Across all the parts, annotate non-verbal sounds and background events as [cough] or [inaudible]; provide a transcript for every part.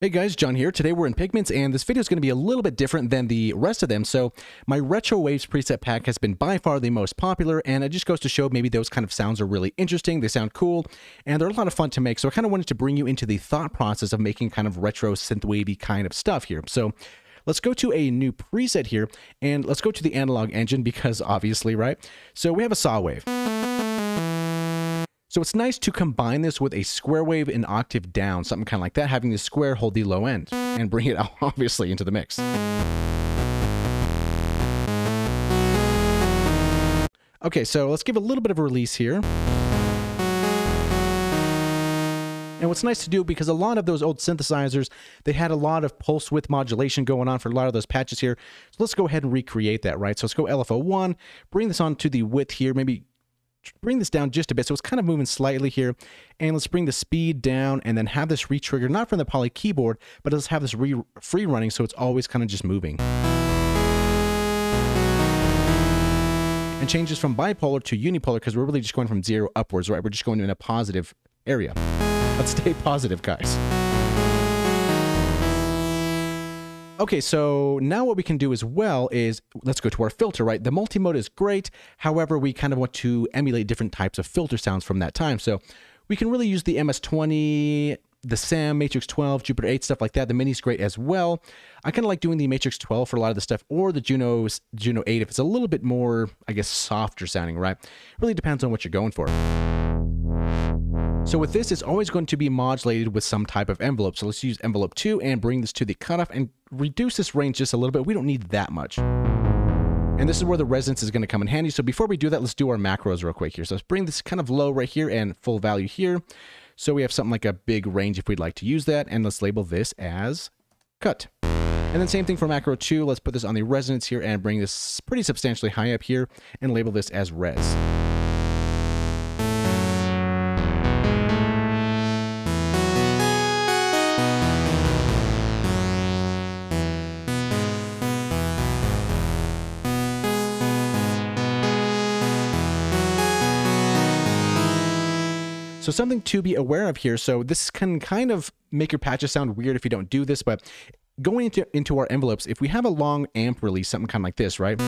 Hey guys, Jon here. Today we're in Pigments, and this video is going to be a little bit different than the rest of them. So, my Retro Waves preset pack has been by far the most popular, and it just goes to show maybe those kind of sounds are really interesting. They sound cool, and they're a lot of fun to make. So, I kind of wanted to bring you into the thought process of making kind of retro synthwavy kind of stuff here. So, let's go to a new preset here, and let's go to the analog engine because obviously, right? So, we have a saw wave. So it's nice to combine this with a square wave an octave down, something kind of like that, having the square hold the low end and bring it [laughs] obviously into the mix. Okay, so let's give a little bit of a release here. And what's nice to do, because a lot of those old synthesizers, they had a lot of pulse width modulation going on for a lot of those patches here. So let's go ahead and recreate that, right? So let's go LFO1, bring this on to the width here, maybe bring this down just a bit. So it's kind of moving slightly here. And let's bring the speed down and then have this retrigger, not from the Poly keyboard, but let's have this re free running so it's always kind of just moving. And changes from bipolar to unipolar because we're really just going from zero upwards, right? We're just going in a positive area. Let's stay positive, guys. Okay, so now what we can do as well is let's go to our filter, right? The multi-mode is great. However, we kind of want to emulate different types of filter sounds from that time. So we can really use the MS-20, the SEM, Matrix 12, Jupiter 8, stuff like that. The Mini's great as well. I kind of like doing the Matrix 12 for a lot of the stuff, or the Juno, Juno 8 if it's a little bit more, I guess, softer sounding, right? Really depends on what you're going for. So with this, it's always going to be modulated with some type of envelope. So let's use envelope 2 and bring this to the cutoff and reduce this range just a little bit. We don't need that much. And this is where the resonance is going to come in handy. So before we do that, let's do our macros real quick here. So let's bring this kind of low right here and full value here. So we have something like a big range if we'd like to use that. And let's label this as cut. And then same thing for macro 2. Let's put this on the resonance here and bring this pretty substantially high up here and label this as res. So something to be aware of here. So this can kind of make your patches sound weird if you don't do this, but going into, into our envelopes, if we have a long amp release, something kind of like this, right?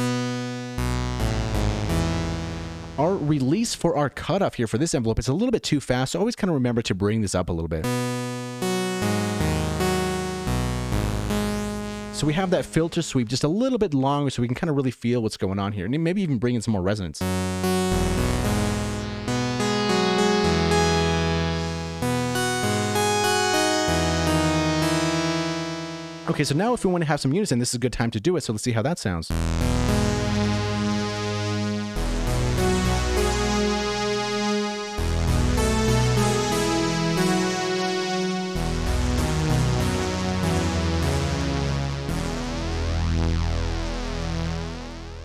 Our release for our cutoff here for this envelope is a little bit too fast, so always kind of remember to bring this up a little bit. So we have that filter sweep just a little bit longer so we can kind of really feel what's going on here, and maybe even bring in some more resonance. Okay, so now if we want to have some unison, this is a good time to do it. So let's see how that sounds.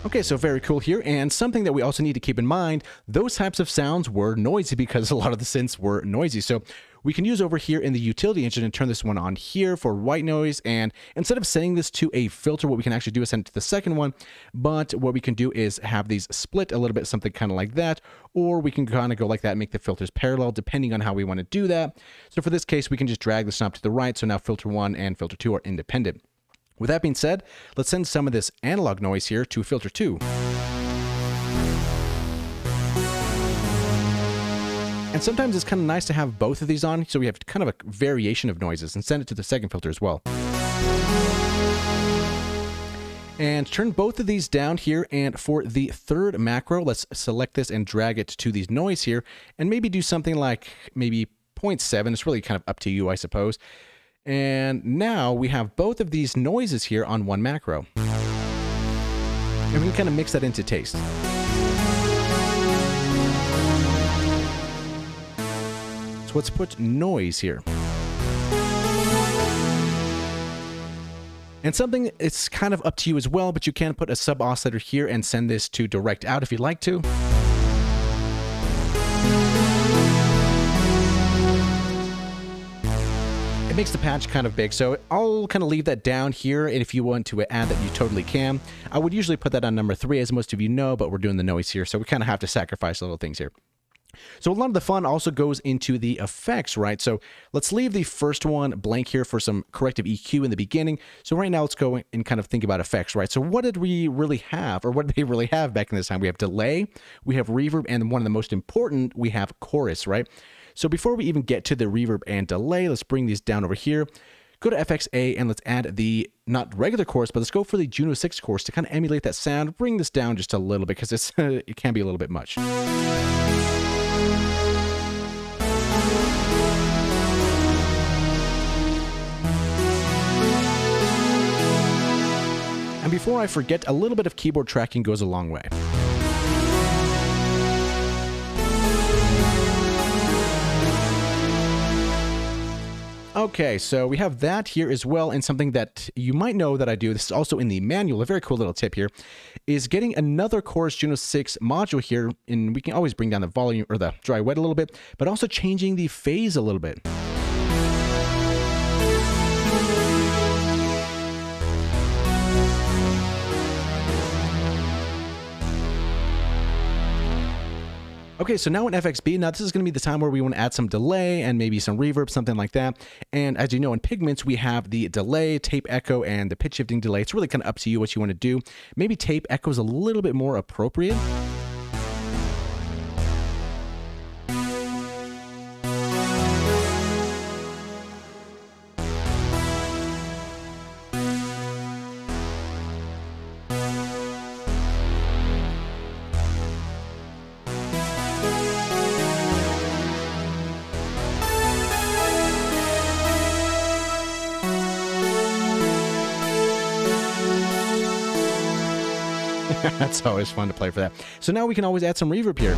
Okay, so very cool here. And something that we also need to keep in mind, those types of sounds were noisy because a lot of the synths were noisy. So we can use over here in the utility engine and turn this one on here for white noise. And instead of sending this to a filter, what we can actually do is send it to the second one. But what we can do is have these split a little bit, something kind of like that. Or we can kind of go like that, and make the filters parallel, depending on how we want to do that. So for this case, we can just drag this knob to the right. So now filter one and filter two are independent. With that being said, let's send some of this analog noise here to filter 2. And sometimes it's kind of nice to have both of these on, so we have kind of a variation of noises, and send it to the second filter as well. And turn both of these down here, and for the third macro, let's select this and drag it to these noise here, and maybe do something like maybe 0.7, it's really kind of up to you, I suppose. And now we have both of these noises here on one macro. And we can kind of mix that into taste. Let's put noise here. And something it's kind of up to you as well, but you can put a sub oscillator here and send this to direct out if you'd like to. it makes the patch kind of big. So I'll kind of leave that down here. And if you want to add that, you totally can. I would usually put that on number three, as most of you know, but we're doing the noise here. So we kind of have to sacrifice little things here. So a lot of the fun also goes into the effects, right? So let's leave the first one blank here for some corrective EQ in the beginning. So right now let's go and kind of think about effects, right? So what did we really have or what did they really have back in this time? We have delay, we have reverb, and one of the most important, we have chorus, right? So before we even get to the reverb and delay, let's bring these down over here. Go to FXA and let's add the, not regular chorus, but let's go for the Juno 6 chorus to kind of emulate that sound. Bring this down just a little bit because [laughs] it can be a little bit much. Before I forget, a little bit of keyboard tracking goes a long way. Okay, so we have that here as well, and something that you might know that I do, this is also in the manual, a very cool little tip here, is getting another Chorus Juno 6 module here, and we can always bring down the volume, or the dry wet a little bit, but also changing the phase a little bit. Okay, so now in FXB, now this is going to be the time where we want to add some delay and maybe some reverb, something like that. And as you know, in Pigments, we have the delay, tape echo, and the pitch shifting delay. It's really kind of up to you what you want to do. Maybe tape echo is a little bit more appropriate. [laughs] That's always fun to play for that. So now we can always add some reverb here.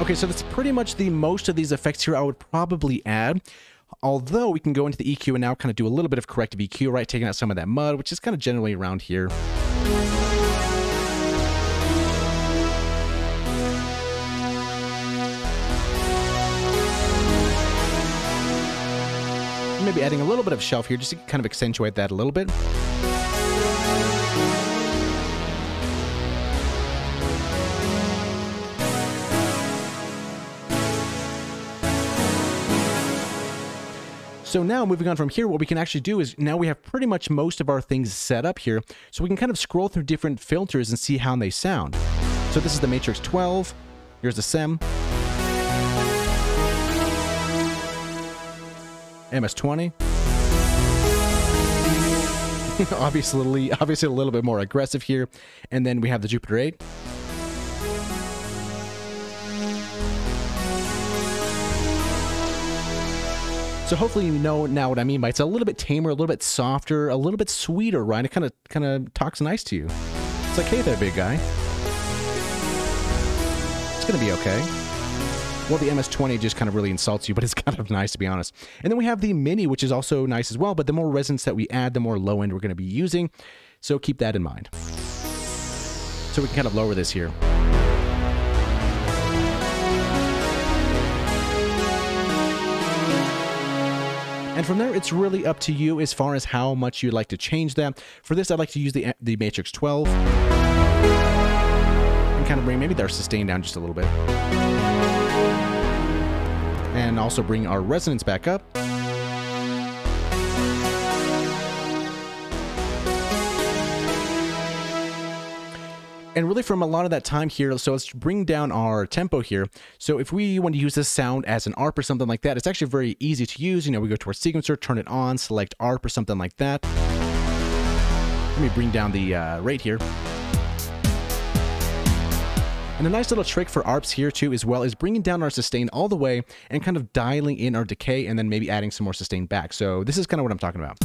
Okay, so that's pretty much the most of these effects here I would probably add. Although we can go into the EQ and now kind of do a little bit of corrective EQ, right? Taking out some of that mud, which is kind of generally around here. Adding a little bit of shelf here just to kind of accentuate that a little bit. So now moving on from here, what we can actually do is now we have pretty much most of our things set up here. So we can kind of scroll through different filters and see how they sound. So this is the Matrix 12. Here's the SEM. MS-20. [laughs] obviously, obviously a little bit more aggressive here. And then we have the Jupiter 8. So hopefully you know now what I mean by it's a little bit tamer, a little bit softer, a little bit sweeter, right? It kind of kind of talks nice to you. It's like, hey there, big guy. It's gonna be okay. Well, the MS-20 just kind of really insults you, but it's [laughs] kind of nice to be honest. And then we have the Mini, which is also nice as well, but the more resonance that we add, the more low end we're going to be using. So keep that in mind. So we can kind of lower this here. And from there, it's really up to you as far as how much you'd like to change that. For this, I'd like to use the, the Matrix 12 and kind of bring maybe their sustain down just a little bit and also bring our resonance back up. and really from a lot of that time here, so let's bring down our tempo here. So if we want to use this sound as an ARP or something like that, it's actually very easy to use. You know, we go to our sequencer, turn it on, select ARP or something like that. Let me bring down the uh, rate here. And a nice little trick for ARPs here too as well is bringing down our sustain all the way and kind of dialing in our decay and then maybe adding some more sustain back. So this is kind of what I'm talking about.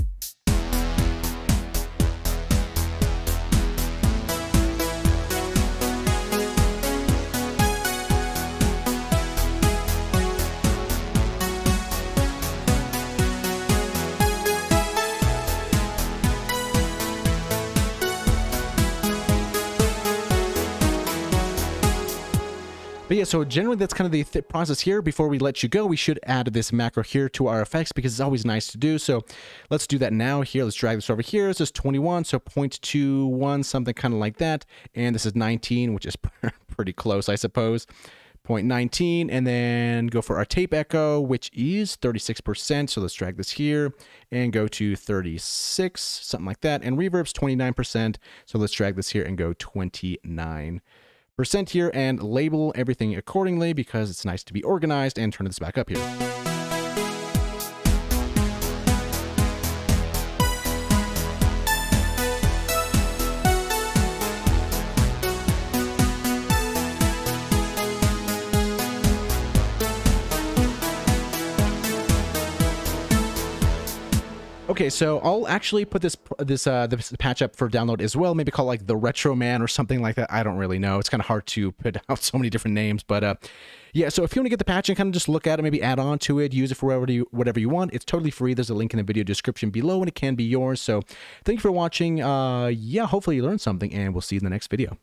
But yeah, so generally that's kind of the th process here. Before we let you go, we should add this macro here to our effects because it's always nice to do. So let's do that now here. Let's drag this over here. This is 21, so 0.21, something kind of like that. And this is 19, which is [laughs] pretty close, I suppose. 0.19 and then go for our tape echo which is 36% so let's drag this here and go to 36 something like that and reverb's 29% so let's drag this here and go 29 percent here and label everything accordingly because it's nice to be organized and turn this back up here. Okay, so I'll actually put this this uh, this patch up for download as well. Maybe call like the Retro Man or something like that. I don't really know. It's kind of hard to put [laughs] out so many different names, but uh, yeah. So if you want to get the patch and kind of just look at it, maybe add on to it, use it for whatever you whatever you want. It's totally free. There's a link in the video description below, and it can be yours. So thank you for watching. Uh, yeah, hopefully you learned something, and we'll see you in the next video.